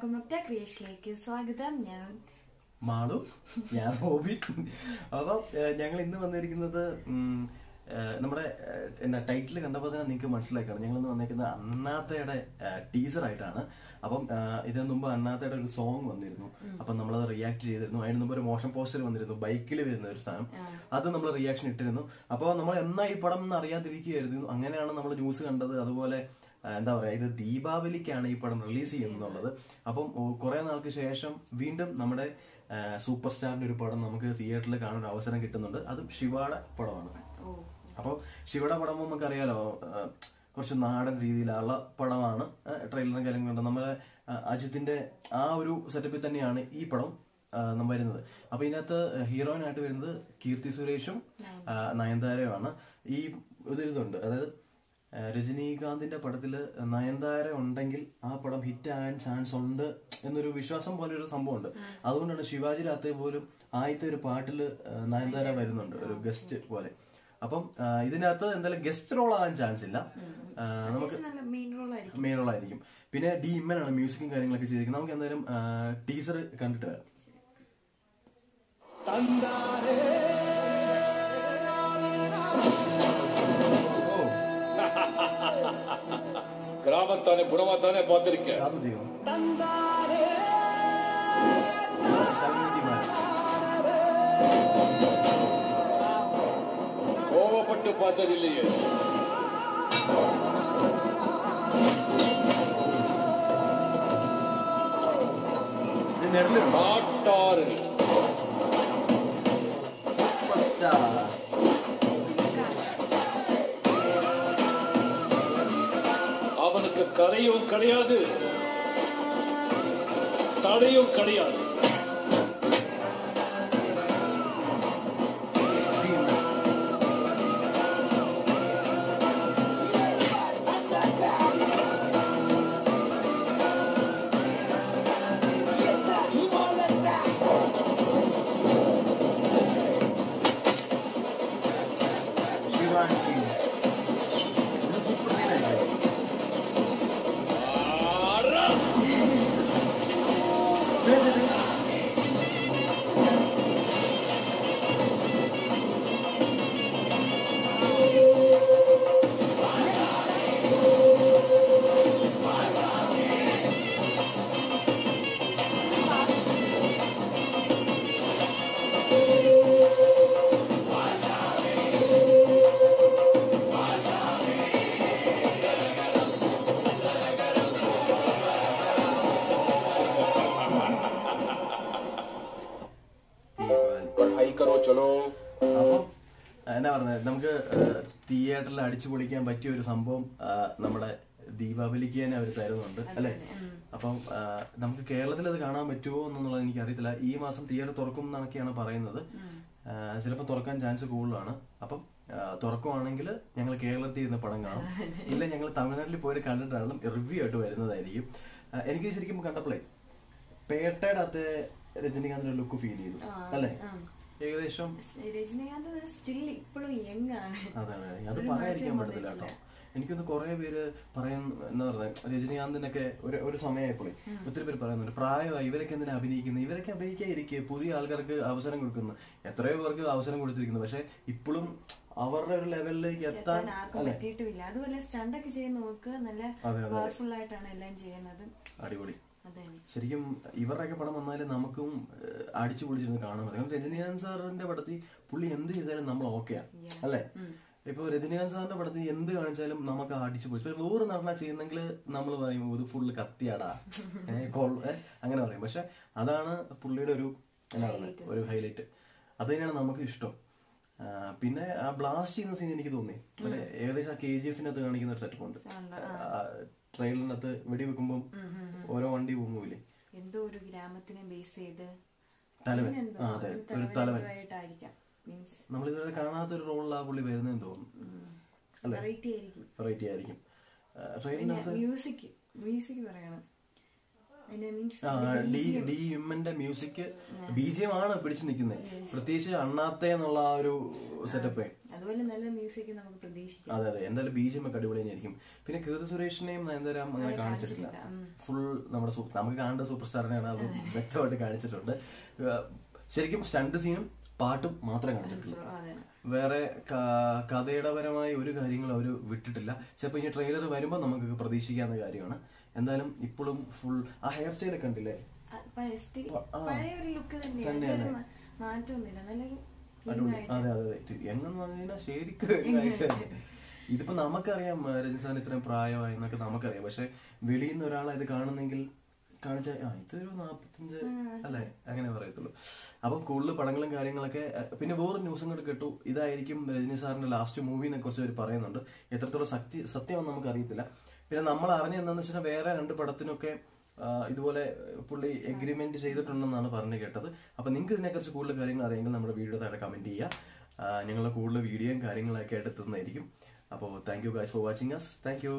കാക്കുമുക്ത ക്രിയേഷനിലേക്ക് സ്വാഗതം. ഞാൻ മാളു ഞാൻ ഹോബി അപ്പൊ ഞങ്ങൾ ഇന്ന് വന്നിരിക്കുന്നത് നമ്മുടെ എന്താ എന്നാ ടൈറ്റിൽ കണ്ടപ്പോൾ തന്നെ നിങ്ങൾക്ക് മനസ്സിലാക്കാണ് ഞങ്ങൾ ഇന്ന് വന്നിരിക്കുന്നത് അന്നാത്തയുടെ ടീസർ ആയിട്ടാണ്. അപ്പം ഇതിനു മുമ്പ് അന്നാത്തയുടെ ഒരു സോങ് വന്നിരുന്നു. അപ്പം നമ്മൾ റിയാക്ട് ചെയ്തിരുന്നു. അതിന് മുമ്പ് ഒരു മോശം പോസ്റ്റർ വന്നിരുന്നു. ബൈക്കിൽ വരുന്ന ഒരു സാധനം. അത് നമ്മൾ റിയാക്ഷൻ ഇട്ടിരുന്നു. അപ്പോൾ നമ്മൾ എന്നാ ഈ പടം എന്ന് അറിയാതിരിക്കുകയായിരുന്നു. അങ്ങനെയാണ് നമ്മൾ ന്യൂസ് കണ്ടത്. അതുപോലെ എന്താ പറയാ ഇത് ദീപാവലിക്കാണ് ഈ പടം റിലീസ് ചെയ്യുന്നുള്ളത് അപ്പം കുറെ നാൾക്ക് ശേഷം വീണ്ടും നമ്മുടെ സൂപ്പർ സ്റ്റാറിന്റെ ഒരു പടം നമുക്ക് തിയേറ്ററിൽ കാണാൻ ഒരു അവസരം കിട്ടുന്നുണ്ട്. അതും ശിവാട പടമാണ്. അപ്പോൾ ശിവയുടെ പടം നമുക്കറിയാലോ കുറച്ച് നാടൻ രീതിയിലുള്ള പടമാണ് ട്രെയിലറും കാര്യങ്ങളും കൊണ്ട് നമ്മുടെ അജിത്തിന്റെ ആ ഒരു സെറ്റപ്പിൽ തന്നെയാണ് ഈ പടം വരുന്നത്. അപ്പൊ ഇതിനകത്ത് ഹീറോയിൻ ആയിട്ട് വരുന്നത് കീർത്തി സുരേഷും നയൻതാരയുമാണ്. ഈ ഇതൊരിതുണ്ട് അതായത് ആ, രജനീകാന്തിന്റെ പടത്തിൽ നയൻതാര ഉണ്ടെങ്കിൽ ആ പടം ഹിറ്റ് ആകാൻ ചാൻസ് ഉണ്ട് എന്നൊരു വിശ്വാസം പോലെ ഒരു സംഭവമുണ്ട് അതുകൊണ്ടാണ് ശിവാജി രാത്രി പോലും ആദ്യത്തെ ഒരു പാട്ടിൽ നയൻതാര വരുന്നുണ്ട് ഒരു ഗസ്റ്റ് പോലെ. അപ്പം ഇതിനകത്ത് എന്തായാലും ഗസ്റ്റ് റോൾ ആകാൻ ചാൻസ് ഇല്ല. നമുക്ക് മെയിൻ റോൾ ആയിരിക്കും. മെയിൻ റോൾ ആയിരിക്കും. പിന്നെ ഡി ഇമ്മനാണ് മ്യൂസിക്കും കാര്യങ്ങളൊക്കെ ചെയ്തിരിക്കുന്നത്. നമുക്ക് എന്തായാലും ടീസർ കണ്ടിട്ട് വരാം. புறமாகத்தானே புறமாத்தானே பார்த்திருக்கேன். கோபப்பட்டு பார்த்ததில்லையே. மாட்டார்கள் கரையும் கிடையாது தடையும் கிடையாது Thank you. എന്നാ പറഞ്ഞത്? നമുക്ക് തിയേറ്ററിൽ അടിച്ചു പൊളിക്കാൻ പറ്റിയ ഒരു സംഭവം നമ്മുടെ ദീപാവലിക്ക് തന്നെ അവർ തരുന്നുണ്ട് അല്ലെ? അപ്പം നമുക്ക് കേരളത്തിൽ അത് കാണാൻ പറ്റുമോ എന്നുള്ളത് എനിക്ക് അറിയത്തില്ല ഈ മാസം തിയേറ്റർ തുറക്കും എന്നൊക്കെയാണ് പറയുന്നത്. ചിലപ്പോൾ തുറക്കാൻ ചാൻസ് കൂടുതലാണ്. അപ്പം തുറക്കുവാണെങ്കിൽ ഞങ്ങൾ കേരളത്തിൽ ഇരുന്ന് പടം കാണും. ഇല്ല ഞങ്ങൾ തമിഴ്നാട്ടിൽ പോയി കണ്ടിട്ടാണ് റിവ്യൂ ആയിട്ട് വരുന്നതായിരിക്കും. എനിക്ക് ശരിക്കും കണ്ടപ്പോഴേ പേട്ടയുടെ അകത്തെ രജനീകാന്തിന്റെ ലുക്ക് ഫീൽ ചെയ്തു അല്ലെ? ഏകദേശം രജനീകാന്ത് സ്റ്റിൽ ഇപ്പോഴും യങ് ആണ് അതാണ് അത്. പറയാതിരിക്കാൻ പറ്റത്തില്ല കേട്ടോ. എനിക്കൊന്ന് കുറെ പേര് പറയാൻ എന്താ പറയുക രജനീകാന്തിനൊക്കെ ഒരു ഒരു സമയമായപ്പോഴേ ഒത്തിരി പേര് പറയുന്നുണ്ട്. പ്രായമായി ഇവരൊക്കെ എന്തിനാ അഭിനയിക്കുന്നത് ഇവരൊക്കെ അഭിനയിക്കാതിരിക്കുക പുതിയ ആൾക്കാർക്ക് അവസരം കൊടുക്കുന്നു. എത്രയോ പേർക്ക് അവസരം കൊടുത്തിരിക്കുന്നു. പക്ഷെ ഇപ്പോഴും അവരുടെ ഒരു ലെവലിലേക്ക് എത്താൻ പറ്റിയിട്ടില്ല. അതുപോലെ സ്റ്റണ്ടൊക്കെ ചെയ്യാൻ നോക്ക്. നല്ല അതെ, അതെ. പവർഫുൾ ആയിട്ടാണ് എല്ലാം ചെയ്യുന്നത്. അടിപൊളി. അതെ ശരിക്കും ഇവരുടെയൊക്കെ പടം വന്നാലും നമുക്കും അടിച്ചു പൊളിച്ചിരുന്ന് കാണാൻ പറ്റും. രജനീകാന്ത് സാറിന്റെ പടത്തിൽ പുള്ളി എന്ത് ചെയ്താലും നമ്മൾ ഓക്കെയാ അല്ലേ? ഇപ്പൊ രജനീകാന്ത് സാറിന്റെ പടത്തിൽ എന്ത് കാണിച്ചാലും നമുക്ക് അടിച്ചു പൊളിച്ചു. വേറെ നടന ചെയ്യുന്നെങ്കിൽ നമ്മൾ പറയും ഇത് ഫുള്ള് കത്തിയാടാ. അങ്ങനെ പറയും. പക്ഷെ അതാണ് പുള്ളിയുടെ ഒരു ഒരു ഹൈലൈറ്റ് അത് തന്നെയാണ് നമുക്ക് ഇഷ്ടം പിന്നെ ആ ബ്ലാസ്റ്റ് ചെയ്യുന്ന സീൻ എനിക്ക് തോന്നി. മറ്റേ ഏകദേശം ആ കെ ജി എഫിനകത്ത് കാണിക്കുന്ന ഒരു സെറ്റപ്പ് ഉണ്ട്. ട്രെയിലിനകത്ത് വെടിവെക്കുമ്പോൾ ഓരോ വണ്ടി പോകുമ്പോലേ എന്തോ ഒരു ഗ്രാമത്തിനെ ബേസ് ചെയ്ത് തലവൻ. അതെ ഒരു തലവൻ നമ്മൾ ഇതുവരെ കാണാത്ത ഒരു റോളിൽ ആ പുള്ളി വരുന്നതെന്ന് തോന്നുന്നു. അല്ലേ? വെറൈറ്റി ആയിരിക്കും. വെറൈറ്റി ആയിരിക്കും. ആ, ട്രെയിനിനകത്ത് മ്യൂസിക് മ്യൂസിക് പറയണം. ഡി ഡി ഇമ്മന്റെ മ്യൂസിക് പിടിച്ചു നിൽക്കുന്നത് പ്രത്യേകിച്ച് അണ്ണാത്ത എന്നുള്ള ആ ഒരു സെറ്റപ്പ് അതുപോലെ നല്ല മ്യൂസിക് നമുക്ക് പ്രതീക്ഷിക്കാം. അതെ അതെ. എന്തായാലും ബി ജി എം ഒക്കെ അടിപൊളി തന്നെയായിരിക്കും. പിന്നെ കീർത്തി സുരേഷിനെയും നയൻതാരം അങ്ങനെ കാണിച്ചിട്ടില്ല. ഫുൾ നമ്മുടെ നമുക്ക് കാണേണ്ട സൂപ്പർ സ്റ്റാറിനെയാണ് അത് വ്യക്തമായിട്ട് കാണിച്ചിട്ടുണ്ട്. ശരിക്കും സ്റ്റണ്ട് സീനും പാട്ടും മാത്രമേ കണ്ടിട്ടുള്ളൂ. വേറെ കഥയുടെ പരമായ ഒരു കാര്യങ്ങളും അവർ വിട്ടിട്ടില്ല. ചിലപ്പോൾ ഇനി ട്രെയിലർ വരുമ്പോൾ നമുക്ക് പ്രതീക്ഷിക്കാവുന്ന കാര്യമാണ്. എന്തായാലും ഇപ്പോഴും ഫുൾ ആ ഹെയർ സ്റ്റൈൽ ഒക്കെ ഉണ്ടല്ലേ തന്നെയാണ്. അതെ അതെ അതെ. എങ്ങനെ പറഞ്ഞാൽ ശരിക്കും ഇതിപ്പോ നമുക്കറിയാം രജനിസാൻ രജനി ഇത്രയും പ്രായമായി എന്നൊക്കെ നമുക്കറിയാം. പക്ഷെ വെളിയിൽ നിന്ന് ഒരാളെ ഇത് കാണുന്നെങ്കിൽ കാണിച്ച ആ ഇതൊരു നാപ്പത്തഞ്ച് അല്ലേ? അങ്ങനെ പറയത്തുള്ളൂ. അപ്പം കൂടുതൽ പടങ്ങളും കാര്യങ്ങളൊക്കെ പിന്നെ വേറൊരു ന്യൂസും കൂടെ കേട്ടു. ഇതായിരിക്കും രജനി സാറിന്റെ ലാസ്റ്റ് മൂവിനെ കുറിച്ച് അവർ പറയുന്നുണ്ട്. എത്രത്തോളം സത്യ സത്യമെന്ന് നമുക്ക് അറിയത്തില്ല പിന്നെ നമ്മൾ അറിഞ്ഞെന്താന്ന് വെച്ചാൽ വേറെ രണ്ട് പടത്തിനൊക്കെ ഇതുപോലെ പുള്ളി എഗ്രിമെന്റ് ചെയ്തിട്ടുണ്ടെന്നാണ് പറഞ്ഞു കേട്ടത്. അപ്പൊ നിങ്ങൾക്ക് ഇതിനെക്കുറിച്ച് കൂടുതൽ കാര്യങ്ങൾ അറിയാമെങ്കിൽ നമ്മുടെ വീഡിയോ താഴെ കമന്റ് ചെയ്യുക. ഞങ്ങൾ കൂടുതൽ വീഡിയോയും കാര്യങ്ങളൊക്കെ എടുത്തുന്നതായിരിക്കും അപ്പോൾ thank you guys for watching us thank you